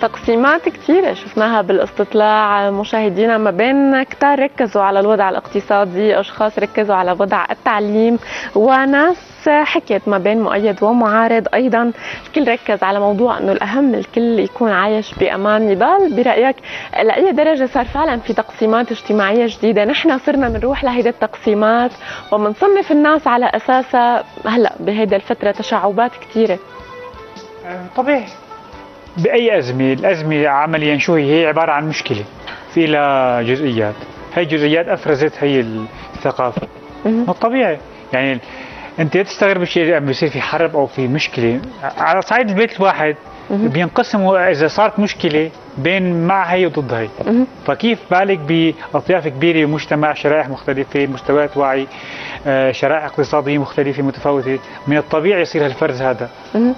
تقسيمات كثيرة شفناها بالاستطلاع. مشاهدينا ما بين كتار ركزوا على الوضع الاقتصادي أشخاص ركزوا على وضع التعليم وناس حكيت ما بين مؤيد ومعارض. أيضا الكل ركز على موضوع إنه الأهم الكل يكون عايش بأمان. نضال برأيك لأي درجة صار فعلا في تقسيمات اجتماعية جديدة؟ نحن صرنا بنروح لهيدي التقسيمات وبنصنف الناس على أساسها هلأ بهيدي الفترة تشعبات كثيره طبيعي. بأي أزمة؟ الأزمة عمليا شو هي؟ هي عبارة عن مشكلة في لها جزئيات. هي الجزئيات أفرزت هي الثقافة. طبيعي. يعني أنت تستغرب الشيء لما بيصير في حرب أو في مشكلة. على صعيد البيت الواحد بينقسموا إذا صارت مشكلة بين مع هي وضد هي. فكيف بالك بأطياف كبيرة ومجتمع شرائح مختلفه مستويات وعي آه، شرائح اقتصادية مختلفة متفاوتة؟ من الطبيعي يصير هالفرز هذا.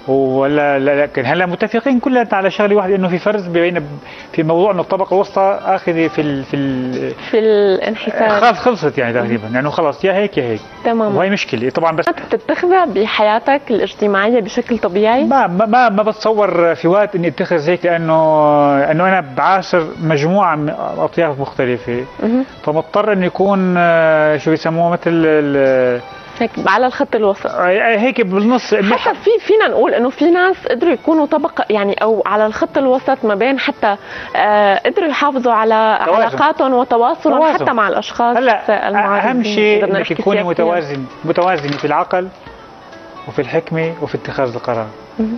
ولا لا لكن هلا متفقين كلنا على شغلة واحدة إنه في فرز بين في موضوع إنه الطبقة الوسطى آخذة في ال في ال في الانحسار خلص خلصت يعني تقريبا. يعني خلص يا هيك يا هيك. تمام وهي مشكلة. طبعا بس بتتخذها بحياتك الاجتماعية بشكل طبيعي؟ ما ما ما بتصور في وقت إني أتخذ هيك لأنه انه أنا بعاشر مجموعة من أطياف مختلفة. فمضطر إنه يكون آه، شو بيسموه مثل هيك على الخط الوسط. هيك بالنص حتى في فينا نقول إنه في ناس قدروا يكونوا طبقة يعني أو على الخط الوسط ما بين حتى آه قدروا يحافظوا على توازن. علاقاتهم وتواصلهم توازن. حتى مع الأشخاص هلأ أهم شيء إنك تكوني متوازن متوازنه في العقل وفي الحكمة وفي اتخاذ القرار.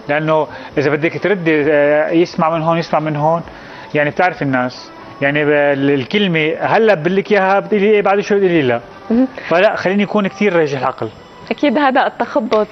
لأنه إذا بدك تردي آه، يسمع من هون يسمع من هون. يعني بتعرف الناس. يعني الكلمة هلأ بقول لك إياها بتقولي إيه بعد شوي بتقولي لا. فلا خليني يكون كثير راجع العقل. أكيد هذا التخبط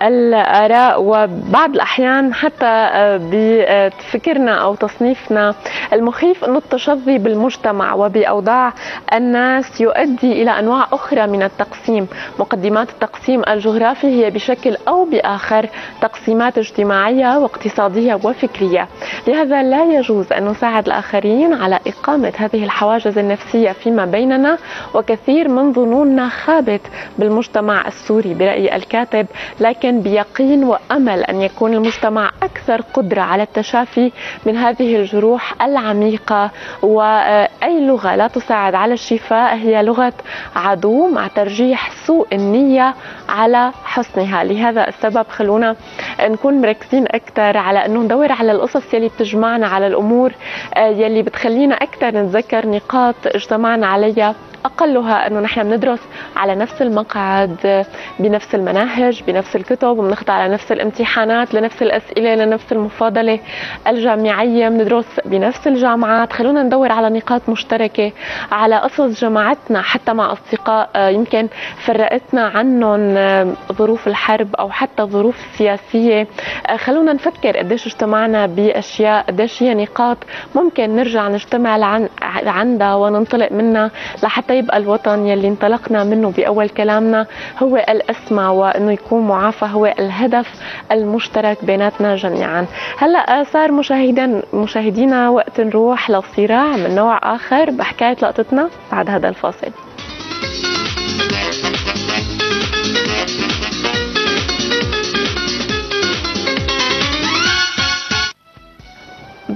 بالآراء وبعض الأحيان حتى بفكرنا أو تصنيفنا المخيف أن التشظي بالمجتمع وبأوضاع الناس يؤدي إلى أنواع أخرى من التقسيم. مقدمات التقسيم الجغرافي هي بشكل أو بآخر تقسيمات اجتماعية واقتصادية وفكرية. لهذا لا يجوز أن نساعد الآخرين على إقامة هذه الحواجز النفسية فيما بيننا وكثير من ظنوننا خابت بالمجتمع المجتمع السوري برأي الكاتب لكن بيقين وأمل أن يكون المجتمع أكثر قدرة على التشافي من هذه الجروح العميقة. وأي لغة لا تساعد على الشفاء هي لغة عدو مع ترجيح سوء النية على حسنها. لهذا السبب خلونا نكون مركزين أكثر على أنه ندور على القصص يلي بتجمعنا على الأمور يلي بتخلينا أكثر نتذكر نقاط اجتمعنا عليها. أقلها أنه نحن بندرس على نفس المقعد بنفس المناهج بنفس الكتب وبنخضع على نفس الامتحانات لنفس الأسئلة لنفس المفاضلة الجامعية بندرس بنفس الجامعات. خلونا ندور على نقاط مشتركة على قصص جمعتنا حتى مع أصدقاء آه، يمكن فرقتنا عنهم آه، ظروف الحرب أو حتى ظروف سياسية. آه، خلونا نفكر قديش اجتمعنا بأشياء قديش هي نقاط ممكن نرجع نجتمع عندها وننطلق منها لحتى حتى يبقى الوطن يلي انطلقنا منه بأول كلامنا هو الأسمى وإنه يكون معافى هو الهدف المشترك بيناتنا جميعا. هلأ صار مشاهدين مشاهدينا وقت نروح لصراع من نوع آخر بحكاية لقطتنا بعد هذا الفاصل.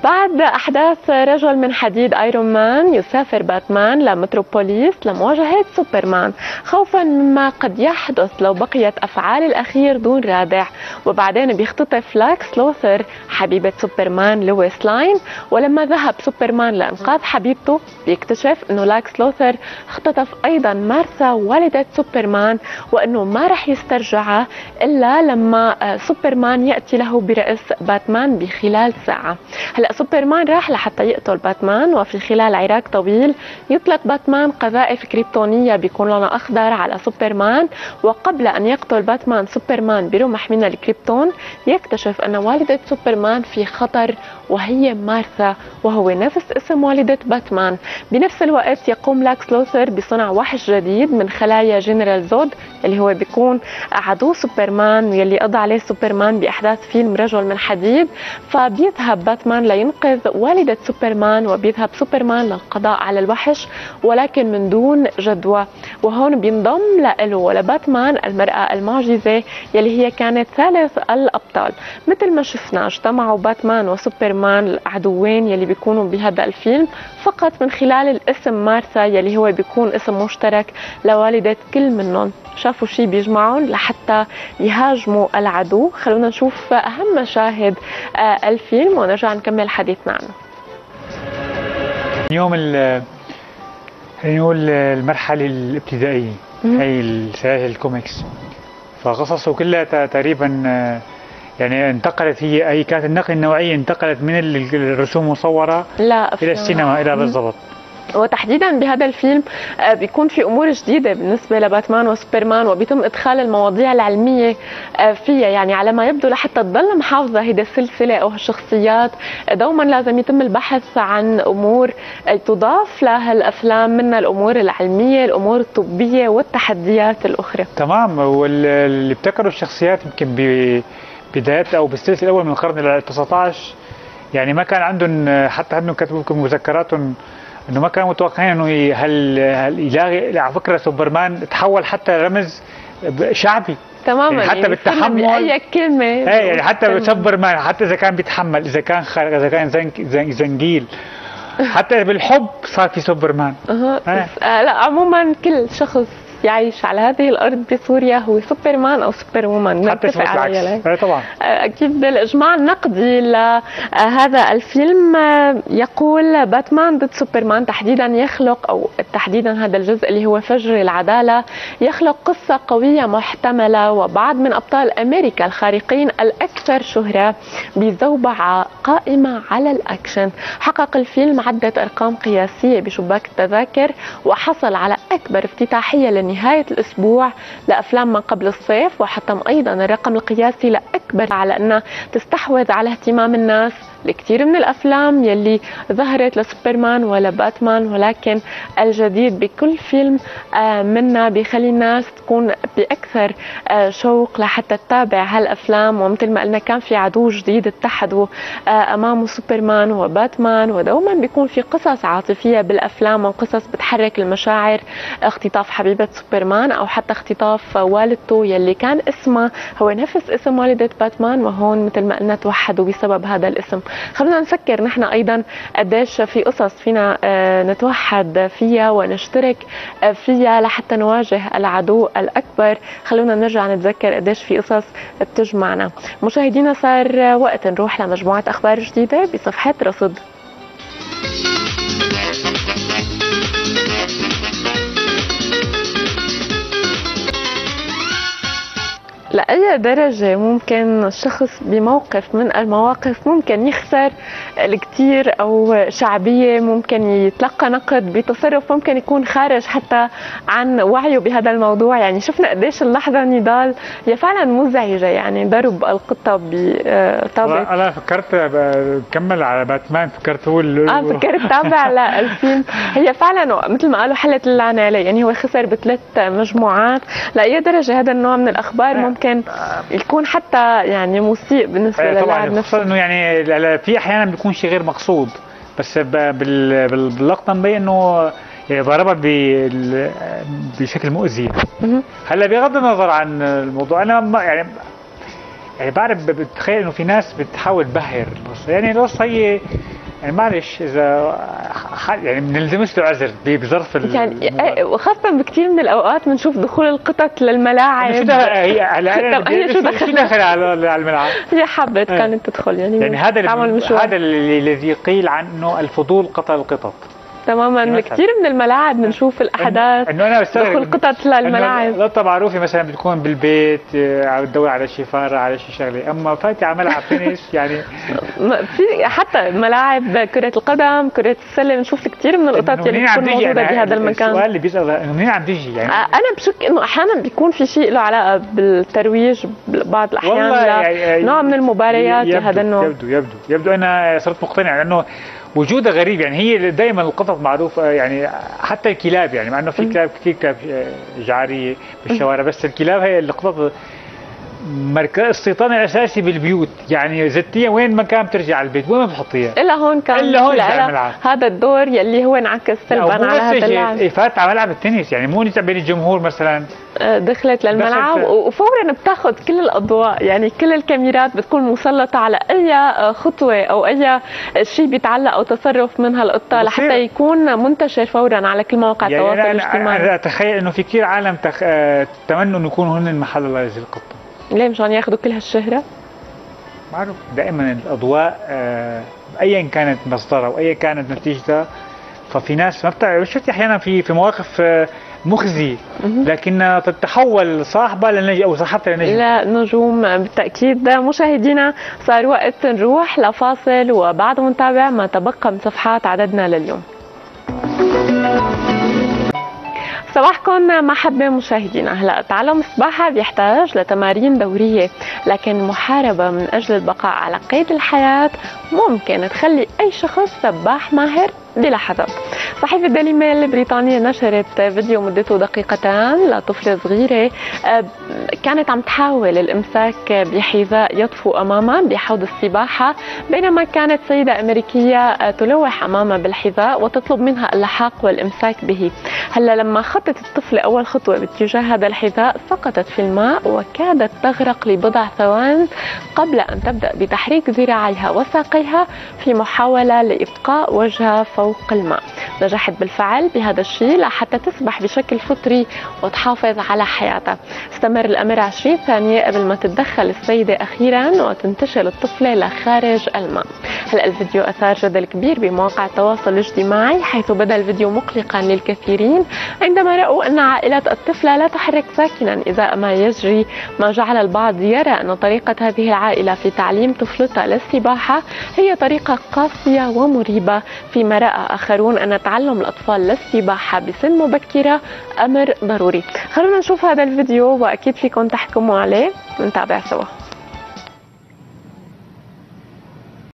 بعد أحداث رجل من حديد Iron Man يسافر باتمان لمتروبوليس لمواجهة سوبرمان خوفا مما قد يحدث لو بقيت أفعال الأخير دون رادع. وبعدين بيختطف ليكس لوثر حبيبة سوبرمان لويس لاين. ولما ذهب سوبرمان لإنقاذ حبيبته بيكتشف أنه ليكس لوثر اختطف أيضا مارثا والدة سوبرمان وأنه ما رح يسترجعها إلا لما آه، سوبرمان يأتي له برأس باتمان بخلال ساعة. هلأ سوبرمان راح لحتى يقتل باتمان وفي خلال عراك طويل يطلق باتمان قذائف كريبتونية بيكون لونها أخضر على سوبرمان. وقبل أن يقتل باتمان سوبرمان برمح من الكريبتون. يكتشف أن والدة سوبرمان في خطر وهي مارثا وهو نفس اسم والدة باتمان. بنفس الوقت يقوم ليكس لوثر بصنع وحش جديد من خلايا جنرال زود اللي هو بيكون عدو سوبرمان واللي قضى عليه سوبرمان بأحداث فيلم رجل من حديد. فبيذهب باتمان لي لينقذ والدة سوبرمان وبيذهب سوبرمان للقضاء على الوحش ولكن من دون جدوى. وهون بينضم له ولباتمان المرأة المعجزة يلي هي كانت ثالث الأبطال. مثل ما شفنا اجتمعوا باتمان وسوبرمان العدوين يلي بيكونوا بهذا الفيلم فقط من خلال الاسم مارثا يلي هو بيكون اسم مشترك لوالدة كل منهم. شافوا شيء بيجمعهم لحتى يهاجموا العدو. خلونا نشوف أهم مشاهد آه، الفيلم ونرجع نكمل حديثنا عنه اليوم نقول المرحلة الابتدائية هي السلاسل الكوميكس. فقصصه كلها تقريبا آه، يعني انتقلت هي هي كانت النقل النوعية انتقلت من الرسوم المصورة لا إلى السينما إلى بالضبط. وتحديدا بهذا الفيلم آه، بيكون في أمور جديدة بالنسبة لباتمان وسوبرمان وبيتم إدخال المواضيع العلمية آه، فيها. يعني على ما يبدو لحتى تضل محافظة هيدي السلسله أو الشخصيات دوما لازم يتم البحث عن أمور آه، تضاف لهالافلام منها الأمور العلمية الأمور الطبية والتحديات الأخرى. تمام. واللي ابتكروا الشخصيات يمكن بدايات أو بالثلث الأول من القرن ال 19 يعني ما كان عندهم حتى عندهم كتبوا مذكراتهم إنه ما كانوا متوقعين إنه هل هل يلاقي على فكرة سوبرمان تحول حتى رمز شعبي. تماما يعني حتى يعني بالتحمل. أي كلمة. إيه يعني حتى سوبرمان حتى إذا كان بيتحمل إذا كان خارق إذا كان زنج زنجيل. حتى بالحب صار في سوبرمان. أه. آه لا عموما كل شخص يعيش على هذه الأرض بسوريا هو سوبرمان أو سوبر وومن نتفق إيه، طبعا. أكيد الاجماع النقدي لهذا الفيلم يقول باتمان ضد سوبرمان تحديدا يخلق أو تحديدا هذا الجزء اللي هو فجر العدالة يخلق قصة قوية محتملة وبعض من أبطال أمريكا الخارقين الأكثر شهرة بزوبعة قائمة على الأكشن. حقق الفيلم عدة أرقام قياسية بشباك التذاكر وحصل على أكبر افتتاحية للنهاية نهاية الأسبوع لأفلام ما قبل الصيف وحتم أيضا الرقم القياسي لأكبر على أنها تستحوذ على اهتمام الناس الكثير من الأفلام يلي ظهرت لسوبرمان ولا باتمان ولكن الجديد بكل فيلم آه، منا بيخلي الناس تكون بأكثر آه، شوق لحتى تتابع هالأفلام. ومثل ما قلنا كان في عدو جديد اتحدوا آه، امامه سوبرمان وباتمان. ودوما بيكون في قصص عاطفية بالأفلام وقصص بتحرك المشاعر. اختطاف حبيبة سوبرمان أو حتى اختطاف والدته يلي كان اسمها هو نفس اسم والدة باتمان. وهون مثل ما قلنا توحدوا بسبب هذا الاسم. خلونا نفكر نحن أيضا قديش في قصص فينا آه، نتوحد فيها ونشترك آه، فيها لحتى نواجه العدو الأكبر. خلونا نرجع نتذكر قديش في قصص بتجمعنا. مشاهدينا صار وقت نروح لمجموعة أخبار جديدة بصفحة رصد. لأي درجة ممكن الشخص بموقف من المواقف ممكن يخسر الكثير أو شعبية ممكن يتلقى نقد بتصرف ممكن يكون خارج حتى عن وعيه بهذا الموضوع. يعني شفنا قديش اللحظة نضال هي فعلا مزعجة يعني ضرب القطة بطابة أنا فكرت كمل على باتمان فكرت هو آه فكرت تابع للفيلم هي فعلا مثل ما قالوا حلت اللعنة عليه يعني هو خسر بثلاث مجموعات. لأي درجة هذا النوع من الأخبار ممكن ممكن يكون حتى يعني مسيء بالنسبة إيه، للاعب نفسه. انه يعني في أحيانا بيكون شيء غير مقصود بس باللقطة مبين إنه يعني ضربها بشكل مؤذي. هلأ بغض النظر عن الموضوع أنا ما يعني يعني بعرف بتخيل إنه في ناس بتحاول تبهر القصة يعني القصة هي يعني معلش إذا يعني بنلزمش له عذر بظرف يعني وخاصة بكثير من الأوقات بنشوف دخول القطط للملاعب شو هي هلا شو دخل على الملعب؟ هي حبت إيه. كانت تدخل يعني يعني هذا هذا الذي قيل عنه الفضول قتل القطط تماما. كثير من الملاعب بنشوف الأحداث إنه أنا بستغرب دخول قطط للملاعب لقطه معروفه مثلا بتكون بالبيت آه، عم تدور على شي فاره على شي شغلة. أما فاتي على ملعب تنس يعني في حتى ملاعب كرة القدم كرة السلة بنشوف كثير من القطط اللي بتكون موجودة بهذا المكان. السؤال اللي بيسأل إنه منين عم تيجي؟ يعني آه، أنا بشك إنه أحيانا بيكون في شيء له علاقة بالترويج بعض الأحيان يعني نوع من المباريات لهذا النوع. يبدو يبدو يبدو. أنا صرت مقتنع لأنه وجودها غريب يعني هي دائما القطط معروفة يعني حتى الكلاب يعني مع إنه في كلاب كثير كلاب جعارية بالشوارع بس الكلاب هي القطط مركز استيطان الأساسي بالبيوت. يعني زتيها وين ما كان بترجع على البيت وين ما بتحطيها؟ إلا هون كان إلا هون. هذا الدور يلي هو انعكس سلبا على هذا اللاعب. إيه، فات على ملعب التنس. يعني مو نزع بين الجمهور مثلا. آه، دخلت للملعب دخلت. وفورا بتاخذ كل الأضواء. يعني كل الكاميرات بتكون مسلطة على أي آه، خطوة أو أي شيء بيتعلق أو تصرف من هالقطة لحتى يكون منتشر فورا على كل مواقع يعني التواصل الاجتماعي. أنا أتخيل إنه في كثير عالم تخ... آه، تمنوا إنه يكونوا هن محل الله القطة. ليه مشان يأخذوا كل هالشهرة؟ معروف دائما الأضواء آه، ايا كانت مصدرها وايا كانت نتيجتها ففي ناس ما بتعرف. شفت أحيانا في في مواقف آه، مخزي لكنها تتحول صاحبة لنجم أو صاحبتها لنجم. لا نجوم بالتأكيد. مشاهدينا صار وقت نروح لفاصل وبعد نتابع ما تبقى من صفحات عددنا لليوم. صباحكم محبة مشاهدينا هلا تعلم السباحة بيحتاج لتمارين دورية لكن المحاربة من أجل البقاء على قيد الحياة ممكن تخلي أي شخص سباح ماهر بلحظات صحيفة ديلي ميل البريطانية نشرت فيديو مدته دقيقتان لطفلة صغيرة آه، كانت عم تحاول الإمساك بحذاء يطفو أمامها بحوض السباحة بينما كانت سيدة أمريكية آه، تلوح أمامها بالحذاء وتطلب منها اللحاق والإمساك به. هلا لما خطت الطفلة أول خطوة باتجاه هذا الحذاء سقطت في الماء وكادت تغرق لبضع ثوان قبل أن تبدأ بتحريك ذراعيها وساقيها في محاولة لإبقاء وجهها فوق الماء. نجحت بالفعل بهذا الشيء لحتى تسبح بشكل فطري وتحافظ على حياتها استمر الأمر 20 ثانية قبل ما تتدخل السيدة أخيرا وتنتشل الطفلة لخارج الماء هلأ الفيديو أثار جدل كبير بمواقع التواصل الاجتماعي حيث بدا الفيديو مقلقا للكثيرين عندما رأوا أن عائلة الطفلة لا تحرك ساكنا إذا ما يجري. ما جعل البعض يرى أن طريقة هذه العائلة في تعليم طفلتها للسباحة هي طريقة قاسية ومريبة فيما رأى آخرون أن تعلم الأطفال للسباحة بسن مبكرة أمر ضروري. خلونا نشوف هذا الفيديو وأكيد فيكم تحكموا عليه ونتابع سوا.